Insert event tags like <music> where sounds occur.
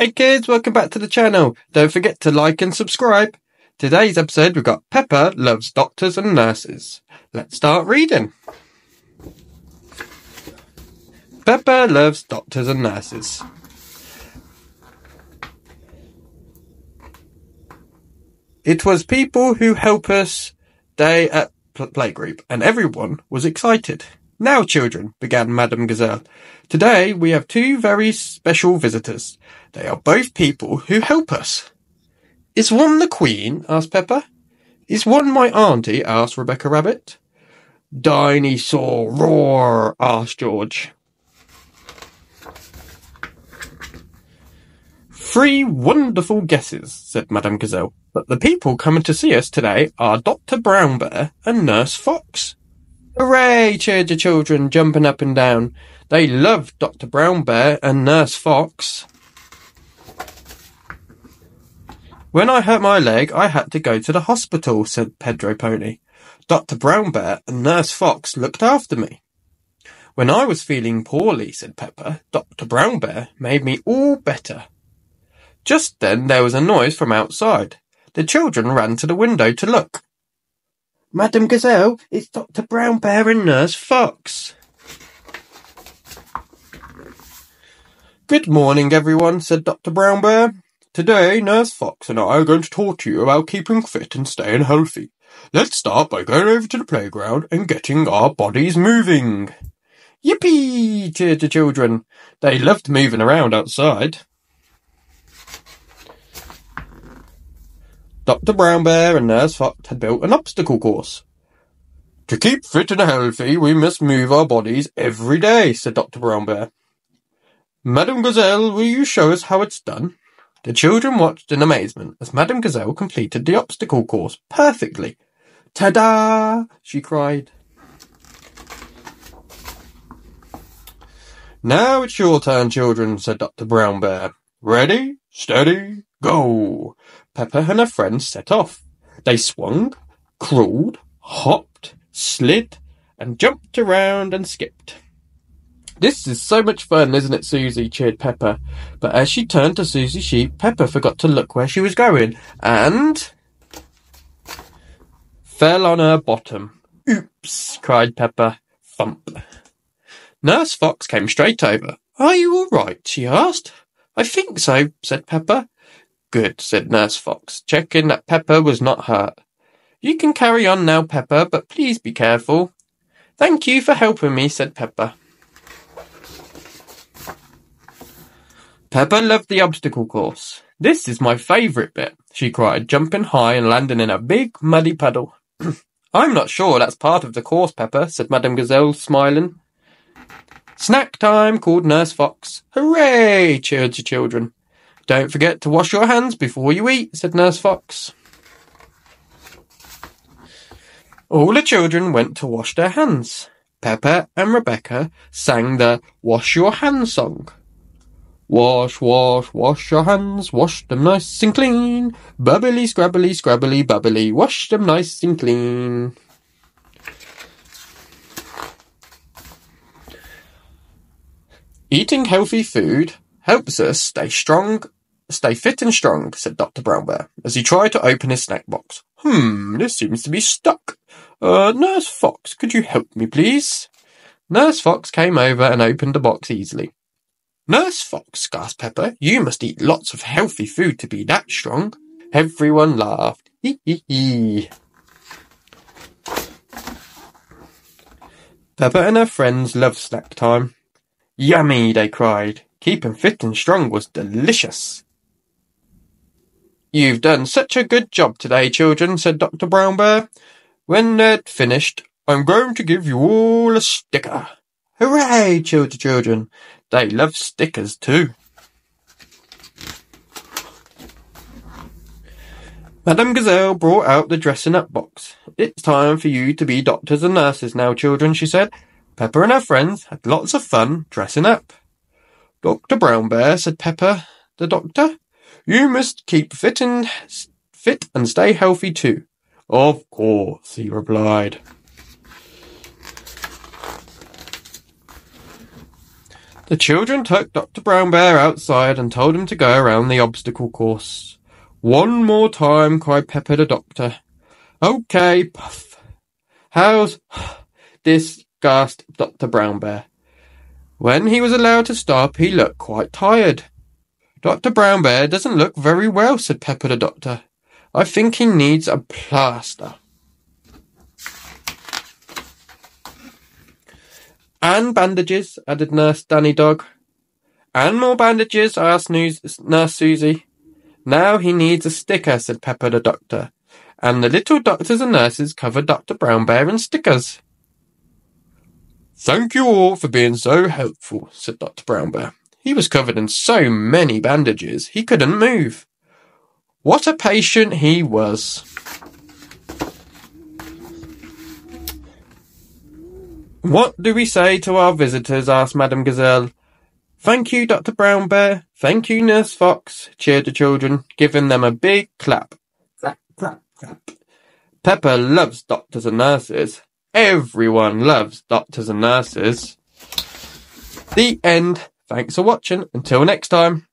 Hey kids, welcome back to the channel. Don't forget to like and subscribe. Today's episode we've got Peppa loves doctors and nurses. Let's start reading. Peppa loves doctors and nurses. It was people who help us day at playgroup and everyone was excited. Now children, began Madame Gazelle. Today we have two very special visitors. They are both people who help us. Is one the Queen? asked Peppa. Is one my auntie? asked Rebecca Rabbit. Dinosaur roar, asked George. Three wonderful guesses, said Madame Gazelle. But the people coming to see us today are Dr. Brown Bear and Nurse Fox. Hooray! cheered the children, jumping up and down. They loved Dr. Brown Bear and Nurse Fox. When I hurt my leg, I had to go to the hospital, said Pedro Pony. Dr. Brown Bear and Nurse Fox looked after me. When I was feeling poorly, said Peppa, Dr. Brown Bear made me all better. Just then there was a noise from outside. The children ran to the window to look. Madame Gazelle, it's Dr. Brown Bear and Nurse Fox. Good morning, everyone, said Dr. Brown Bear. Today, Nurse Fox and I are going to talk to you about keeping fit and staying healthy. Let's start by going over to the playground and getting our bodies moving. Yippee! cheered the children. They loved moving around outside. Dr. Brown Bear and Nurse Fox had built an obstacle course. To keep fit and healthy, we must move our bodies every day, said Dr. Brown Bear. Madame Gazelle, will you show us how it's done? The children watched in amazement as Madame Gazelle completed the obstacle course perfectly. Ta-da! she cried. Now it's your turn, children, said Dr. Brown Bear. Ready, steady, go! Peppa and her friends set off. They swung, crawled, hopped, slid, and jumped around and skipped. This is so much fun, isn't it, Susie? cheered Peppa. But as she turned to Susie Sheep, Peppa forgot to look where she was going and fell on her bottom. Oops, cried Peppa. Thump. Nurse Fox came straight over. Are you all right? she asked. I think so, said Peppa. Good, said Nurse Fox, checking that Peppa was not hurt. You can carry on now, Peppa, but please be careful. Thank you for helping me, said Peppa. Pepper loved the obstacle course. This is my favourite bit, she cried, jumping high and landing in a big muddy puddle. <clears throat> I'm not sure that's part of the course, Peppa," said Madame Gazelle, smiling. Snack time, called Nurse Fox. Hooray! cheered the children. Don't forget to wash your hands before you eat, said Nurse Fox. All the children went to wash their hands. Peppa and Rebecca sang the Wash Your Hands song. Wash, wash, wash your hands, wash them nice and clean. Bubbly, scrubbly, scrubbly, bubbly, wash them nice and clean. Eating healthy food helps us stay strong, stay fit and strong, said Dr. Brown Bear, as he tried to open his snack box. Hmm, this seems to be stuck. Uh, Nurse Fox, could you help me, please? Nurse Fox came over and opened the box easily. Nurse Fox, gasped Peppa, you must eat lots of healthy food to be that strong. Everyone laughed. Hee hee hee. Peppa and her friends loved snack time. Yummy, they cried. Keeping fit and strong was delicious. You've done such a good job today, children, said Dr. Brown Bear. When they'd finished, I'm going to give you all a sticker. Hooray, the children. They love stickers too. Madame Gazelle brought out the dressing up box. It's time for you to be doctors and nurses now, children, she said. Peppa and her friends had lots of fun dressing up. Dr. Brown Bear, said Peppa, the doctor, you must keep fit and, fit and stay healthy too. Of course, he replied. The children took Dr. Brown Bear outside and told him to go around the obstacle course. One more time, cried Peppa the doctor. Okay, puff. How's <sighs> this? gasped Dr. Brown Bear. When he was allowed to stop, he looked quite tired. Dr. Brown Bear doesn't look very well, said Peppa the doctor. I think he needs a plaster. And bandages, added Nurse Danny Dog. And more bandages, asked Nurse Susie. Now he needs a sticker, said Peppa the doctor. And the little doctors and nurses covered Dr. Brown Bear in stickers. Thank you all for being so helpful, said Dr. Brown Bear. He was covered in so many bandages he couldn't move. What a patient he was. What do we say to our visitors? asked Madame Gazelle. Thank you, Dr. Brown Bear. Thank you, Nurse Fox, cheered the children, giving them a big clap. Clap, clap, clap. Peppa loves doctors and nurses. Everyone loves doctors and nurses. The end. Thanks for watching. Until next time.